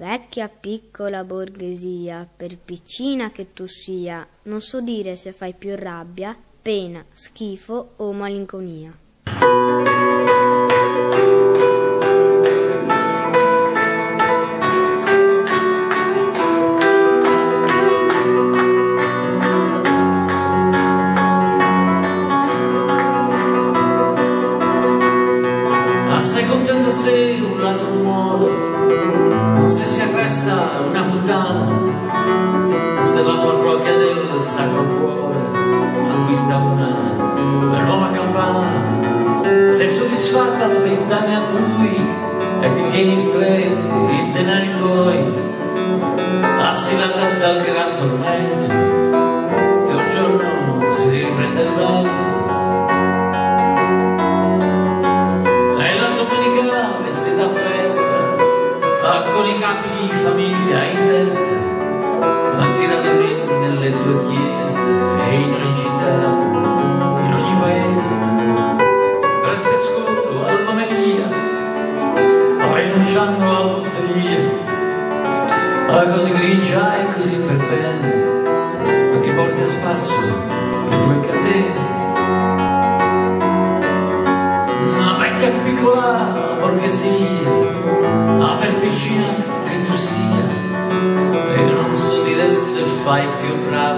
Vecchia piccola borghesia, per piccina che tu sia, non so dire se fai più rabbia, pena, schifo o malinconia. Una puttana, se la parrocchia del Sacro Cuore acquista una nuova campana, sei soddisfatta dei danni altrui e ti tieni stretti i denari tuoi, assilata dal gran tormento, e in ogni città, in ogni paese. Presti ascolto all'omelia, rinunciando all'osteria, ah, così grigia e così per bene, ma che porti a spasso le tue catene. Una vecchia piccola borghesia, ma per vicina che tu sia, e non so dire se fai più rabbia,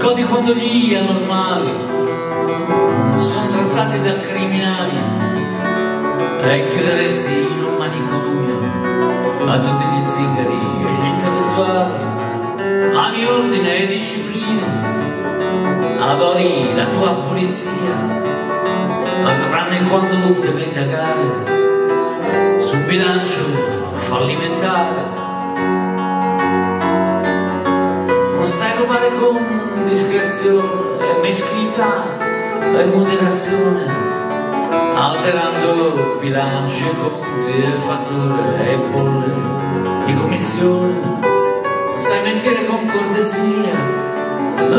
Godi quando gli anormali sono trattati da criminali. E chiuderesti in un manicomio. A tutti gli zingari e gli intellettuali. Ami ordine e disciplina adori la tua polizia tranne quando deve indagare. Sul bilancio fallimentare non sai rubare con discrezione meschinità e moderazione, alterando bilanci e conti e fatture e bolle di commissione. Non sai mentire con cortesia,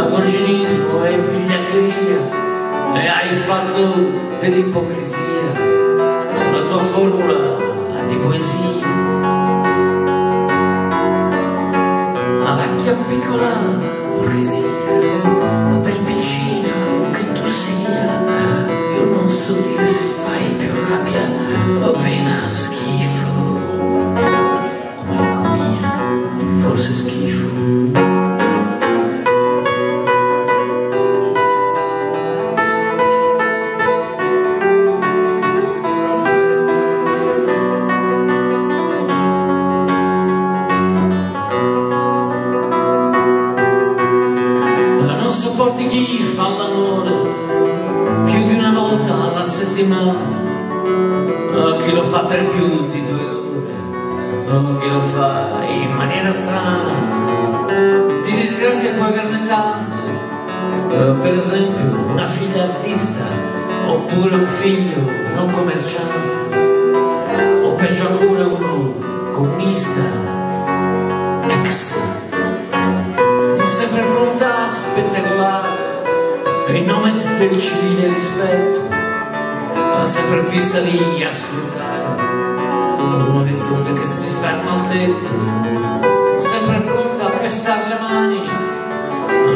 con cinismo e vigliaccheria, e hai fatto dell'ipocrisia la tua formula di poesia. Piccola borghesia, in maniera strana. Di disgrazia puoi averne tante, eh, per esempio una figlia artista, oppure un figlio non commerciante, o peggio ancora uno comunista, ex sempre pronta spettacolare in nome del civile rispetto ma sempre fissa lì a scrutare orizzonte che si ferma al tetto sempre pronta a pestare le mani.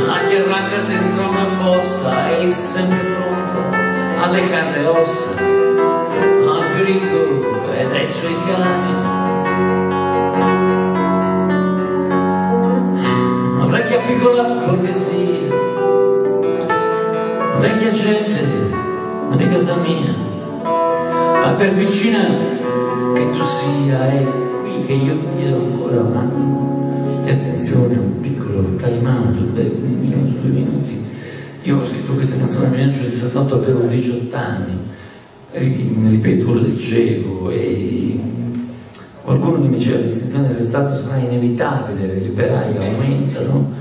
A chi arranca dentro una fossa e sempre pronta a leccare le ossa. Al più ricco e dai suoi cani Ma vecchia piccola borghesia, vecchia gente, di casa mia, ma per vicina che tu sia, è qui che io vi chiedo ancora un attimo di attenzione, un piccolo time out, un minuto, due minuti. Io ho scritto questa canzone nel 1968, avevo 18 anni, ri- ripeto, leggevo e Qualcuno mi diceva che l'estinzione dello Stato sarà inevitabile, gli operai aumentano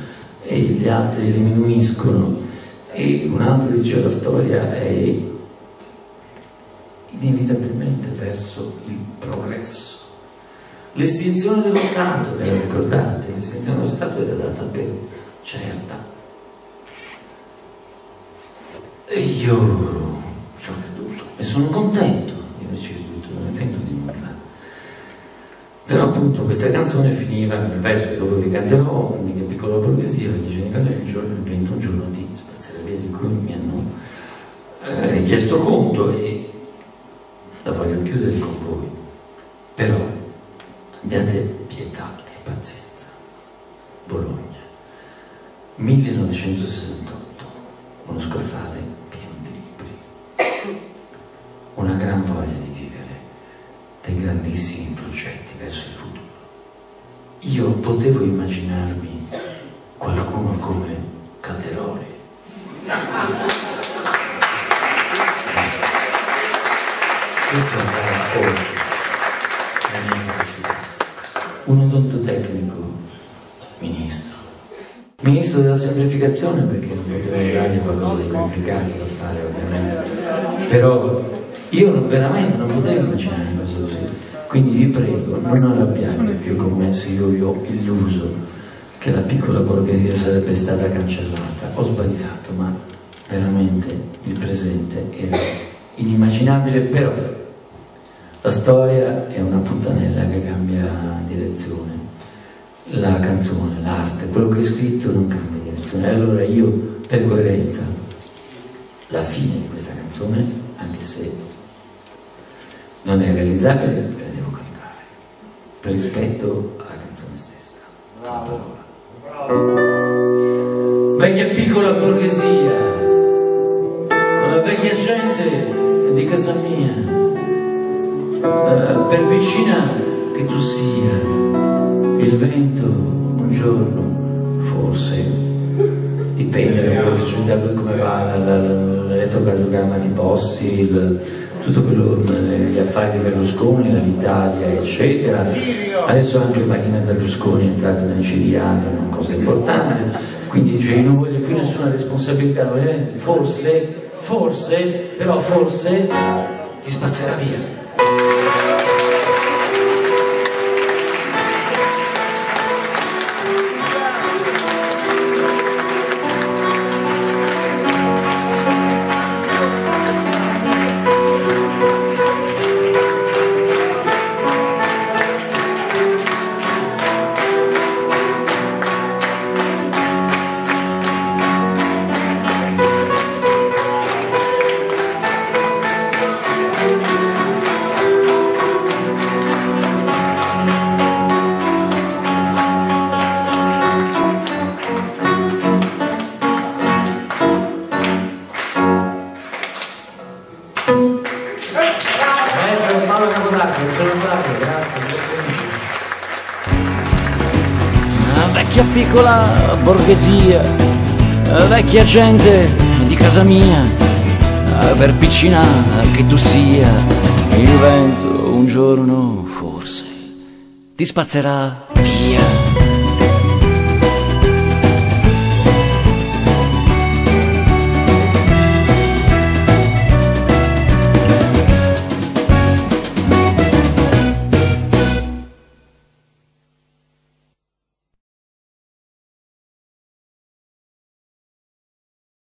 e gli altri diminuiscono. E un altro dice la storia è inevitabilmente verso il progresso. L'estinzione dello Stato, ve la ricordate? L'estinzione dello Stato era data per certa. E io ci ho creduto e sono contento di averci creduto, non ne pento di nulla. Però appunto questa canzone finiva nel verso che dopo vi canterò, di che piccola borghesia, dice Nicolò, il giorno, il 21 giorno di spazzare via di cui mi hanno eh, richiesto conto e la voglio chiudere con voi. Però abbiate pietà e pazienza. Bologna, 1968, uno scaffale pieno di libri, una gran voglia di vivere dei grandissimi progetti verso il futuro. Io potevo immaginarmi qualcuno come Calderoli. Questo andava oltre la ministro. Ministro della semplificazione perché non poteva dargli qualcosa di complicato da fare ovviamente. Però io non, veramente non potevo immaginare una cosa così. Quindi vi prego, non arrabbiarvi più con me se io vi ho illuso che la piccola borghesia sarebbe stata cancellata. Ho sbagliato, ma veramente il presente era inimmaginabile, però la storia è una puttanella che cambia direzione. La canzone, l'arte, quello che è scritto non cambia direzione. Allora io, per coerenza, la fine di questa canzone, anche se non è realizzabile, la devo cantare, per rispetto alla canzone stessa, alla parola. Vecchia piccola borghesia, vecchia gente di casa mia, Uh, per vicina che tu sia, il vento un giorno, forse, dipende da come va l'elettrocardiogramma di Bossi, il, tutto quello, gli affari di Berlusconi, l'Italia, eccetera. Adesso anche Marina Berlusconi è entrata nel CDA, una cosa importante, quindi cioè, non voglio più nessuna responsabilità, forse, forse, però forse ti spazzerà via. Piccola borghesia, vecchia gente di casa mia, per piccina che tu sia, il vento un giorno forse ti spazzerà via.